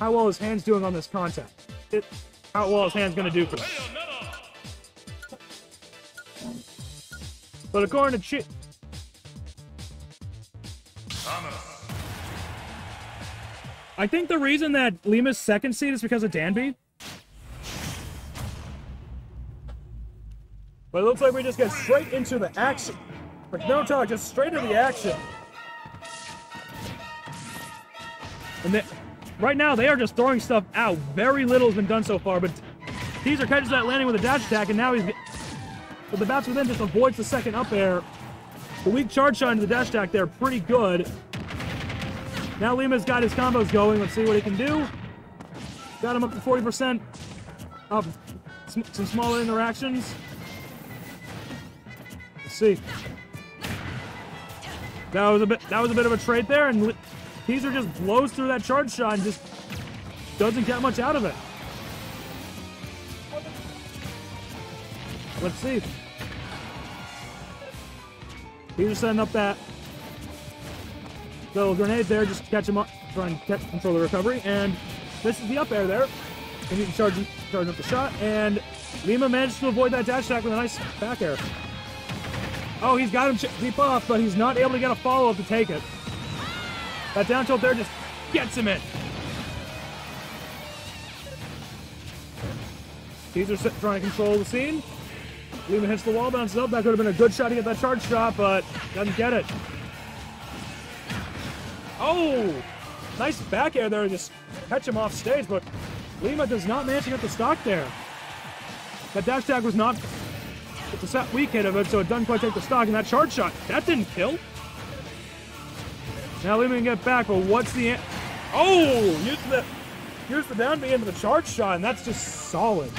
how well his hand's doing on this contact. It, how well his hand's going to do for this. But according to Chi... I think the reason that Lima's second seed is because of Danby. But it looks like we just get straight into the action. Like no talk, just straight into the action. And they, right now, they are just throwing stuff out. Very little has been done so far, but Teaser catches that landing with a dash attack, and now he's... But the bats within just avoids the second up air. The weak charge shot into the dash attack there, pretty good. Now Lima's got his combos going. Let's see what he can do. Got him up to 40%. Up some, some smaller interactions. Let's see. That was a bit. That was a bit of a trade there, and Teaser just blows through that charge shot and just doesn't get much out of it. Let's see. Teaser setting up that little grenade there, just to catch him up, try and catch, control the recovery, and this is the up air there. And he can charge, charge up the shot, and Lima managed to avoid that dash attack with a nice back air. Oh, he's got him deep off, but he's not able to get a follow-up to take it. That down tilt there just gets him in. Teaser trying to control the scene. Lima hits the wall, bounces up. That could have been a good shot to get that charge shot, but doesn't get it. Oh! Nice back air there just catch him off stage, but Lima does not manage to get the stock there. That dash tag was not it's a set weak hit of it, so it doesn't quite take the stock. And that charge shot, that didn't kill. Now can get back, but what's the... Oh! Here's the, here's the down into the charge shot, and that's just solid.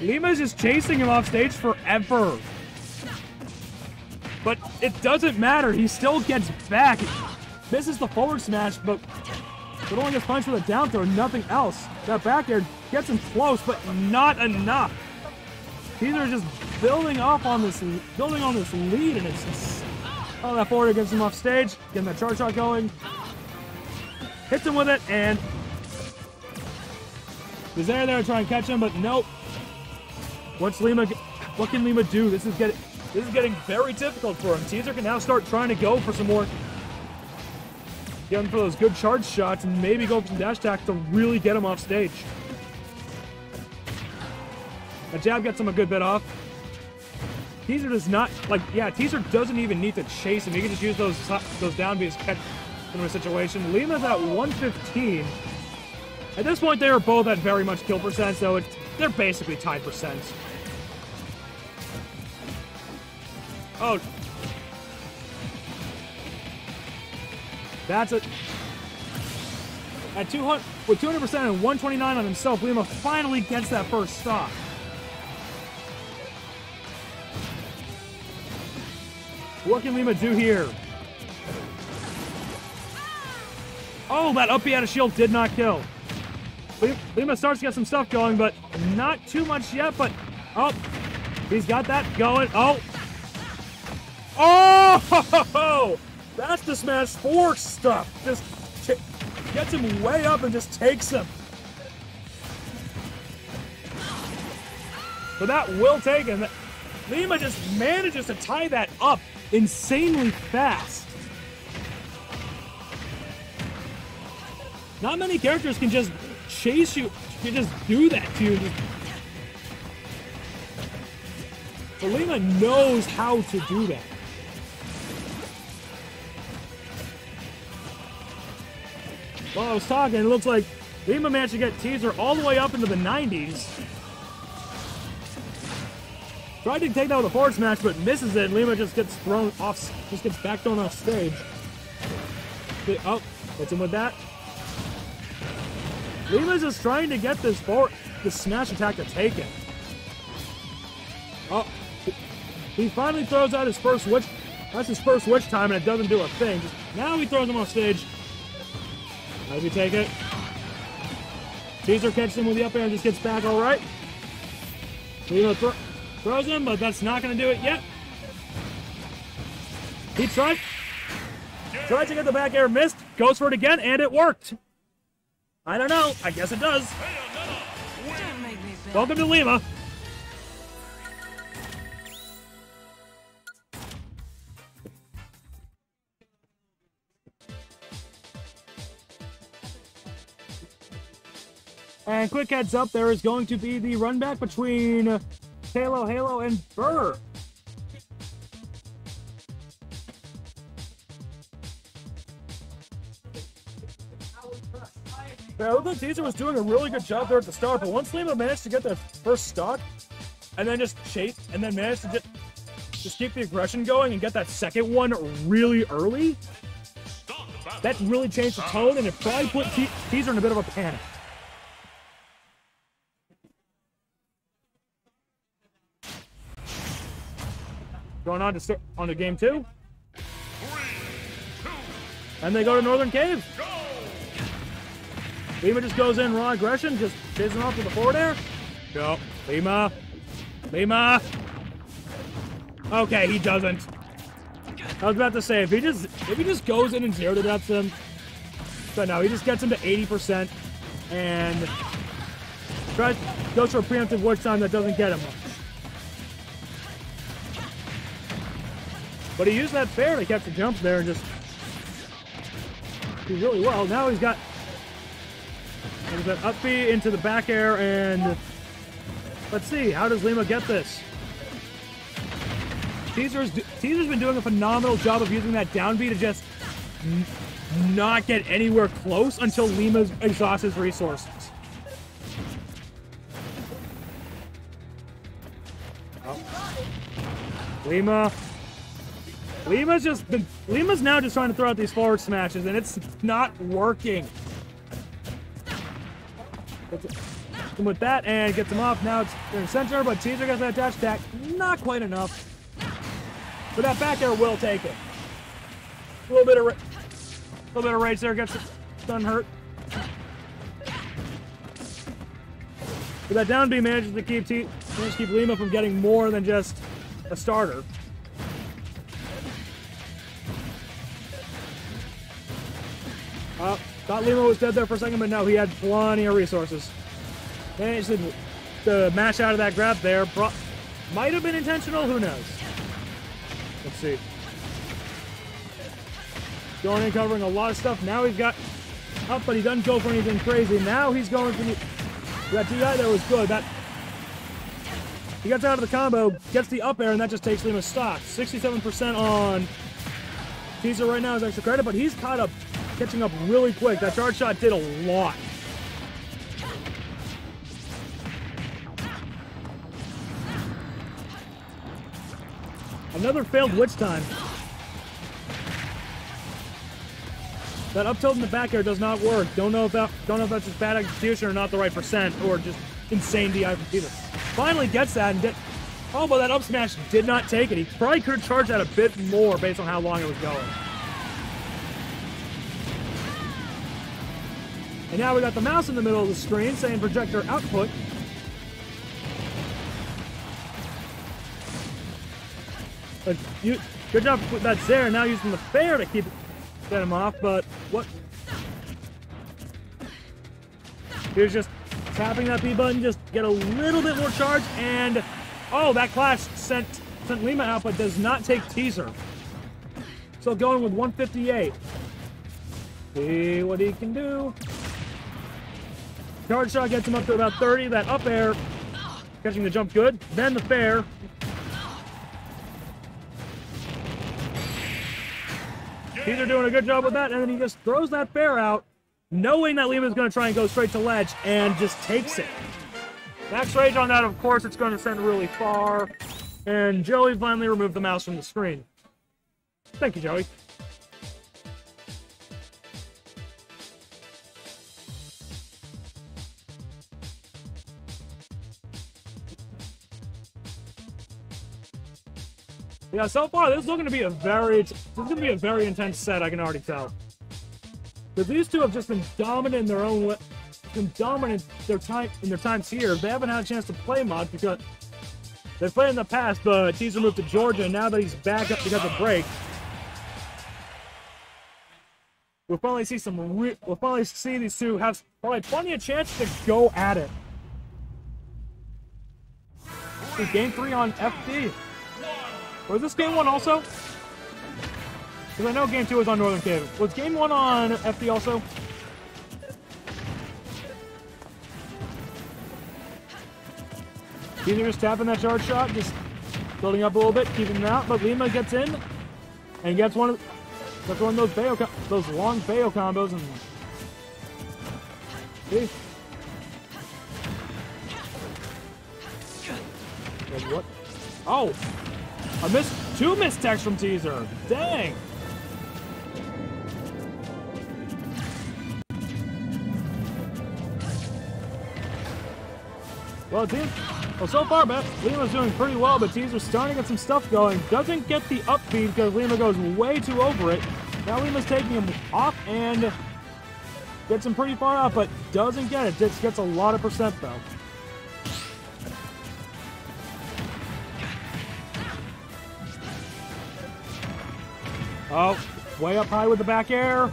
Lima's just chasing him off stage forever. But it doesn't matter. He still gets back. Misses the forward smash, but it only gets punched with a down throw, nothing else. That back air gets him close, but not enough. These are just building up on this, building on this lead, and it's just, oh, that forward gets him off stage, getting that charge shot going. Hits him with it, and he's there there to try and catch him, but nope. What's Lima? What can Lima do? This is getting this is getting very difficult for him. Teaser can now start trying to go for some more get for those good charge shots and maybe go for some dash attack to really get him off stage. A jab gets him a good bit off. Teaser does not, like, yeah, Teaser doesn't even need to chase him. He can just use those those down Bs catch in a situation. Lima's at 115. At this point, they are both at very much kill percent, so they're basically tied percent. Oh, That's it. At 200, with 200% and 129 on himself, Lima finally gets that first stop. What can Lima do here? Oh, that up out of shield did not kill. Lima starts to get some stuff going, but not too much yet, but oh, he's got that going. Oh. Oh! That's the Smash 4 stuff. Just gets him way up and just takes him. But that will take him. Lima just manages to tie that up insanely fast. Not many characters can just chase you, can just do that to you. Lima knows how to do that. Well, I was talking, it looks like Lima managed to get Teaser all the way up into the 90s. Tried to take down a forward smash, but misses it. Lima just gets thrown off, just gets back thrown off stage. Oh, hits him with that. Lima's just trying to get this forward, this smash attack to take it. Oh, he finally throws out his first witch. That's his first witch time, and it doesn't do a thing. Just, now he throws him off stage. Maybe take it. Teaser catches him with the up air and just gets back all right. Lima thro throws him, but that's not going to do it yet. He tried. Tried to get the back air, missed, goes for it again, and it worked. I don't know. I guess it does. Welcome to Lima. And quick heads up, there is going to be the run back between Halo, Halo, and Burr. Yeah, I looked like Teaser was doing a really good job there at the start, but once Lima managed to get their first stock, and then just chase, and then managed to just, just keep the aggression going and get that second one really early, that really changed the tone, and it probably put Te- Teaser in a bit of a panic. Going on to start on to game two, and they go to Northern Cave. Lima just goes in raw aggression, just chasing off with the forward air. No, Lima, Lima. Okay, he doesn't. I was about to say if he just if he just goes in and zero to deaths him, but no, he just gets him to 80% and tries goes for a preemptive witch time that doesn't get him But he used that fair to catch the jump there and just do really well. Now he's got that up B into the back air, and let's see, how does Lima get this? Teaser's, Teaser's been doing a phenomenal job of using that down B to just not get anywhere close until Lima exhausts his resources. Oh. Lima. Lima's just been, Lima's now just trying to throw out these forward smashes, and it's not working. With that, and gets him off. Now it's in center, but Teaser gets that dash attack. Not quite enough. But that back air will take it. A little bit of, ra- little bit of rage there gets done hurt. But that down B manages to keep T- manages to keep Lima from getting more than just a starter. Thought Lima was dead there for a second, but no, he had plenty of resources. Managed to, to mash out of that grab there. Pro- might have been intentional, who knows? Let's see. Going in, covering a lot of stuff. Now he's got up, but he doesn't go for anything crazy. Now he's going for the. That DI there was good. That he gets out of the combo, gets the up air, and that just takes Lima's stock. 67% on Teaser right now is extra credit, but he's caught up, catching up really quick. That charge shot did a lot. Another failed witch time. That up tilt in the back air does not work. Don't know if that don't know if that's just bad execution or not the right percent or just insane DI from Teaser. Finally gets that and did Oh, but that up smash did not take it. He probably could have charged that a bit more based on how long it was going. And now we got the mouse in the middle of the screen saying projector output. But you, good job with that there. Now using the fair to keep get him off. But what? He was just tapping that B button, just get a little bit more charge, and oh, that clash sent sent Lima out, but does not take teaser. So going with 158. See what he can do. Charge shot gets him up to about 30. That up air, catching the jump good. Then the fair. Teaser doing a good job with that, and then he just throws that fair out, knowing that Lima's going to try and go straight to ledge, and just takes it. Max rage on that, of course, it's going to send really far. And Joey finally removed the mouse from the screen. Thank you, Joey. Yeah, so far this is looking to be a very this is going to be a very intense set. I can already tell. But these two have just been dominant in their own been dominant their time in their times here. They haven't had a chance to play mod because they played in the past, but Teaser moved to Georgia, and now that he's back up because of break, we'll finally see some. We'll finally see these two have probably plenty of chance to go at it. Game three on FD. Was this game one also? Because I know game two was on Northern Cave. Was game one on FD also? Either just tapping that charge shot, just building up a little bit, keeping him out, but Lima gets in and gets one of gets one of those Bayo those long Bayo combos and see. And what? Oh, I missed two mistechs from teaser. Dang. Well, team, well, so far, Beth, Lima's doing pretty well, but Teaser's starting to get some stuff going. Doesn't get the up beat because Lima goes way too over it. Now Lima's taking him off and gets him pretty far off, but doesn't get it. Just gets a lot of percent, though. Oh, way up high with the back air.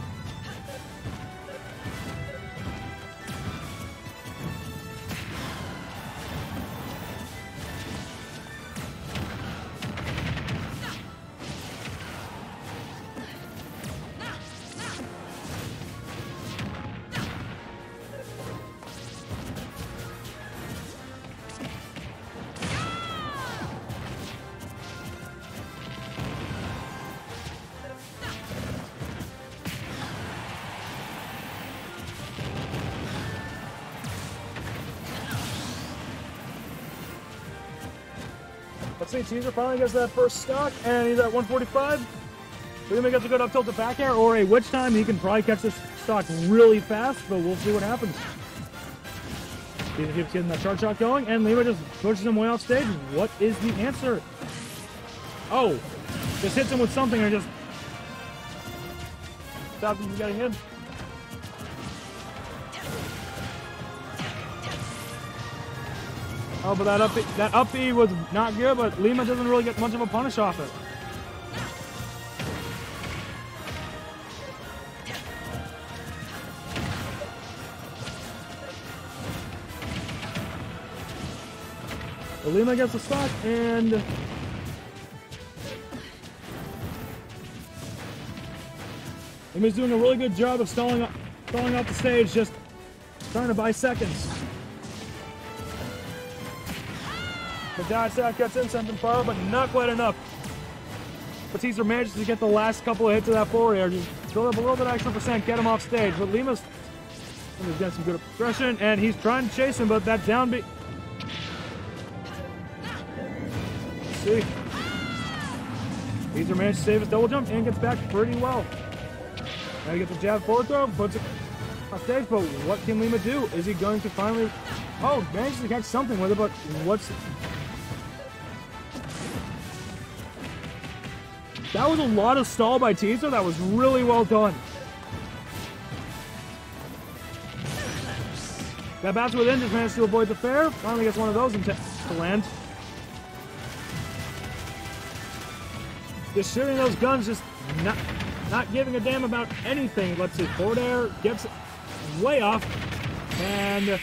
See, Teaser finally gets that first stock, and he's at 145. Lima gets a good up tilt to back air, or a witch time. He can probably catch this stock really fast, but we'll see what happens. Teaser keeps getting that charge shot going, and Lima just pushes him way off stage. What is the answer? Oh, just hits him with something and just stops him from getting in. Oh, but that up that up was not good, but Lima doesn't really get much of a punish off it. But Lima gets the stock and Lima's doing a really good job of stalling stalling off the stage, just trying to buy seconds. The dodge attack gets in, him far, but not quite enough. Batista manages to get the last couple of hits of that forward air, just build up a little bit extra percent, get him off stage. But Lima's he's got some good aggression, and he's trying to chase him, but that down beat. See. Teaser managed to save his double jump and gets back pretty well. Now he gets a jab forward throw, puts it off stage, but what can Lima do? Is he going to finally... Oh, manages to catch something with it, but what's... That was a lot of stall by Teaser. That was really well done. That bounce within just managed to avoid the fair. Finally gets one of those to land. Just shooting those guns, just not not giving a damn about anything. Let's see, forward air gets way off, and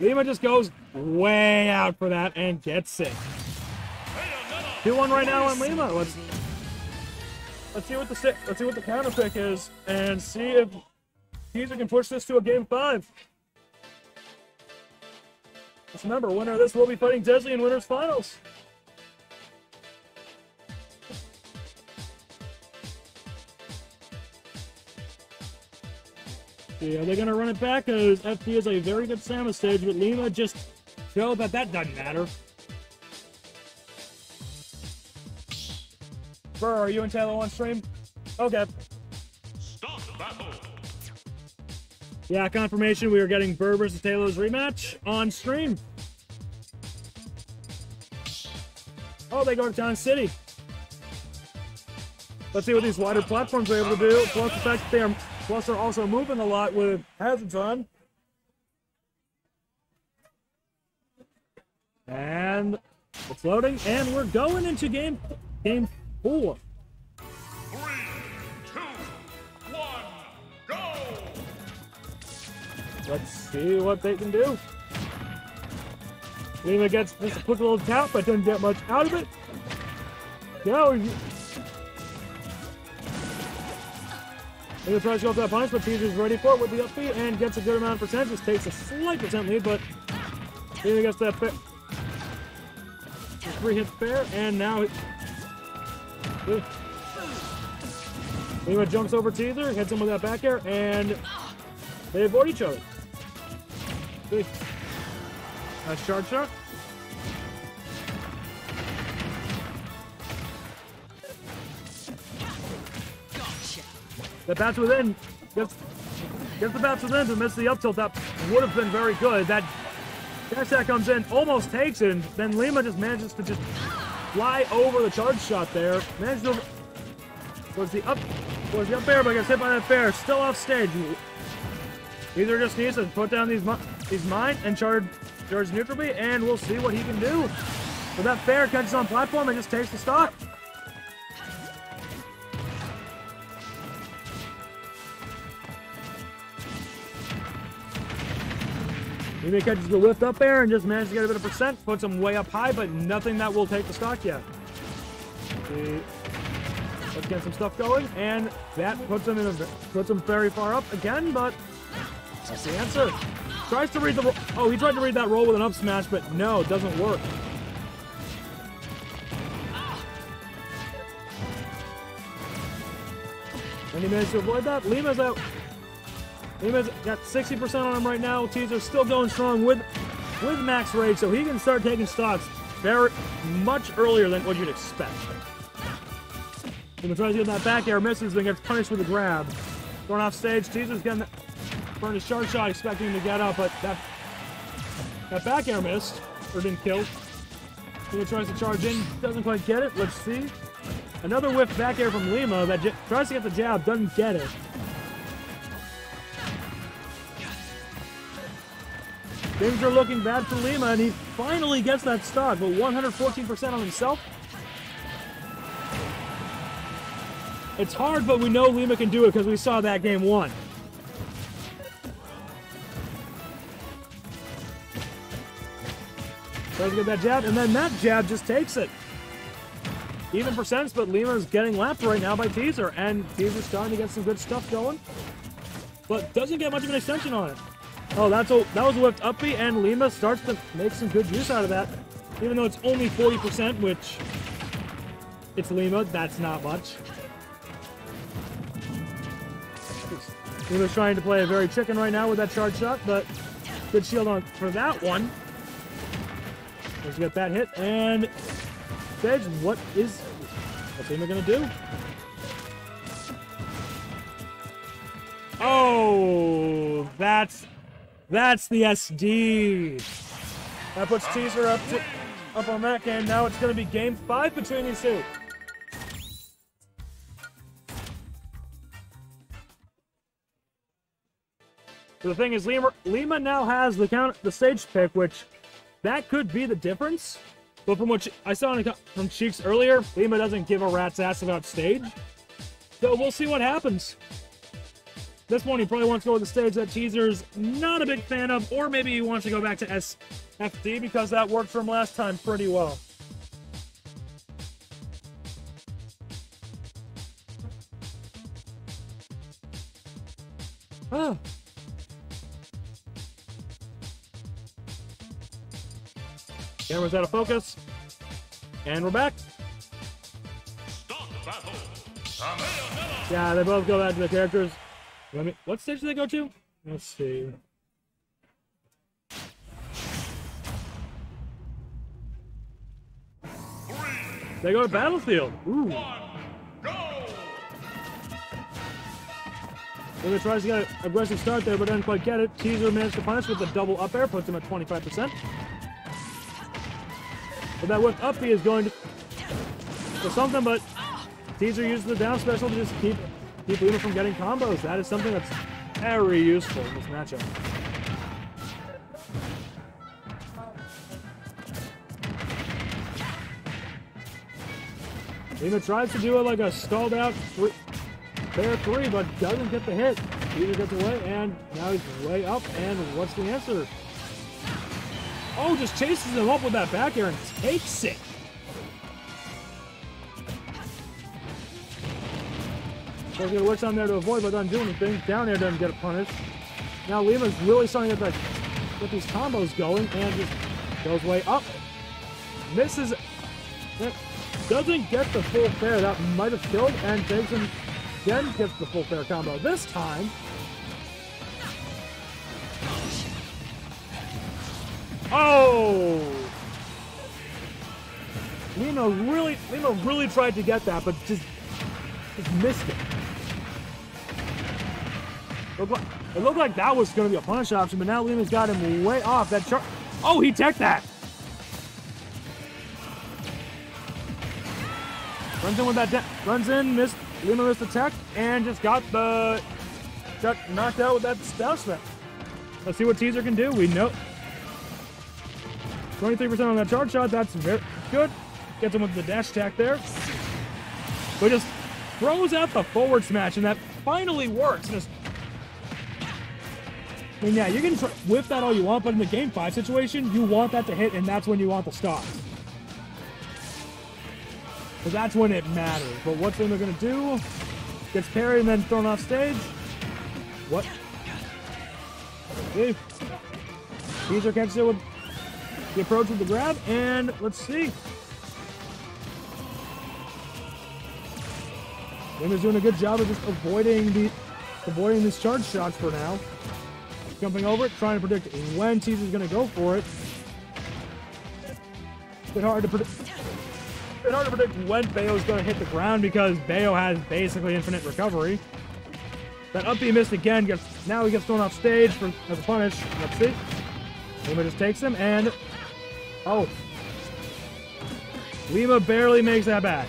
Lima just goes way out for that and gets it. 2-1 right now on Lima. Let's let's see what the let's see what the counter pick is and see if Teaser can push this to a game five. Just remember, winner of this will be fighting Desley in winners finals. See, are they going to run it back? Because FP is a very good Samus stage, but Lima just showed that that doesn't matter. Burr, are you and Taylor on stream? Okay. Stop battle. Yeah, confirmation we are getting Burr versus Taylor's rematch on stream. Oh, they go to Town City. Let's see what these wider platforms are able to do. Plus the fact that they are plus they're also moving a lot with hazards on. And it's loading, and we're going into game game four. Three, two, one, go! Let's see what they can do. Lima gets this quick little tap, but doesn't get much out of it. Now he... Lima tries to go for that punch, but Teaser's ready for it with the upbeat and gets a good amount of percent. Just takes a slight percent lead, but Lima gets that three hits fair, and now... He it... Lima jumps over Teaser, hits him with that back air, and they avoid each other. Nice charge shot. The bats within gets, gets the bats within to miss the up tilt. That would have been very good. That dash attack comes in, almost takes it, and then Lima just manages to just fly over the charge shot there. Managed to was the up was the up air, but gets hit by that fair. Still off stage. Either just needs to put down these these mine and charge charge neutral and we'll see what he can do. But that fair catches on platform and just takes the stock. Maybe catches the lift up there and just manages to get a bit of percent, puts him way up high, but nothing that will take the stock yet. Let's get some stuff going, and that puts him in a puts him very far up again, but that's the answer. Tries to read the oh he tried to read that roll with an up smash, but no, it doesn't work. And he managed to avoid that. Lima's out. Lima's got 60% on him right now. Teaser's still going strong with with max rage, so he can start taking stocks very much earlier than what you'd expect. Lima tries to get that back air, misses, then gets punished with a grab. Thrown off stage, Teaser's getting burned a sharp shot, expecting him to get up, but that that back air missed, or didn't kill. Lima tries to charge in, doesn't quite get it. Let's see. Another whiff back air from Lima that tries to get the jab, doesn't get it. Things are looking bad for Lima, and he finally gets that stock, but 114% on himself. It's hard, but we know Lima can do it because we saw that game one. Tries to get that jab, and then that jab just takes it. Even percents, but Lima's getting lapped right now by Teaser, and Teaser's starting to get some good stuff going, but doesn't get much of an extension on it. Oh, that's a, that was a whipped up and Lima starts to make some good use out of that, even though it's only 40%, which it's Lima, that's not much. Lima's trying to play a very chicken right now with that charge shot, but good shield on for that one. Let's get that hit, and Sage, what is what's Lima gonna do? Oh, that's that's the SD. That puts Teaser up to, up on that game. Now it's gonna be game five between these two. The thing is, Lima, Lima now has the count, the stage pick, which that could be the difference. But from what I saw in, from Cheeks earlier, Lima doesn't give a rat's ass about stage. So we'll see what happens. This one, he probably wants to go with the stage that Teaser's not a big fan of, or maybe he wants to go back to SFD because that worked for him last time pretty well. Ah. Camera's out of focus. And we're back. Yeah, they both go back to the characters. Let me. What stage do they go to? Let's see. They go to Battlefield. Ooh. One, go. Lima tries to get an aggressive start there, but doesn't quite get it. Teaser managed to punish with the double up air, puts him at 25%. But that whip up B is going to for something, but Teaser uses the down special to just keep keep Lima from getting combos. That is something that's very useful in this matchup. Lima tries to do it like a stalled out three, fair three, but doesn't get the hit. Teaser gets away, and now he's way up, and what's the answer? Oh, just chases him up with that back air and takes it. So he's gonna witch on there to avoid, but doesn't do anything. Down air doesn't get punished. Now Lima's really starting to get, get these combos going, and just goes way up. Misses. Doesn't get the full fair. That might have killed, and Jason. Then gets the full fair combo. This time, Oh! Lima really, Lima really tried to get that, but just, just missed it. Looked like, it looked like that was going to be a punish option, but now Lima's got him way off that chart. Oh, he teched that! Runs in with that, runs in, missed, Lima missed the tech, and just got the, got knocked out with that down smash. Let's see what Teaser can do. We know, 23% on that charge shot. That's very good. Gets him with the dash attack there. But just throws out the forward smash, and that finally works. Just, I mean, yeah, you can whip that all you want, but in the game five situation, you want that to hit, and that's when you want the stop. Because that's when it matters. But what's Lima going to do? Gets parried and then thrown off stage. What? Okay. Teaser catches it with the approach with the grab, and let's see. Lima's doing a good job of just avoiding the avoiding these charge shots for now. Jumping over it, trying to predict when Teaser's going to go for it. Bit hard to predict. Bit hard to predict when Bayo's going to hit the ground because Bayo has basically infinite recovery. That up B missed again. Gets now he gets thrown off stage for as a punish. Let's see. Lima just takes him and Oh. Lima barely makes that back.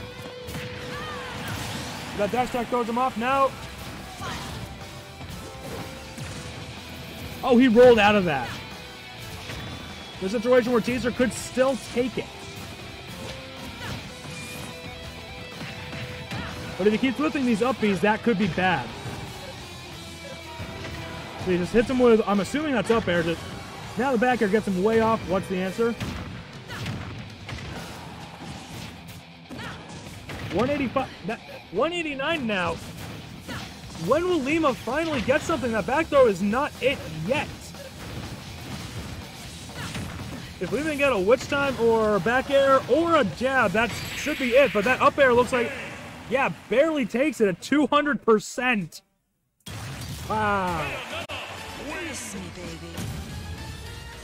That dash attack throws him off now. Oh, he rolled out of that. The situation where Teaser could still take it. But if he keeps lifting these upbeats, that could be bad. So he just hits him with, I'm assuming that's up air. Just, now the back air gets him way off. What's the answer? 185, that, 189 now. When will Lima finally get something? That back throw is not it yet. If Lima can get a witch time or back air or a jab, that should be it. But that up air looks like, yeah, barely takes it at 200%. Wow.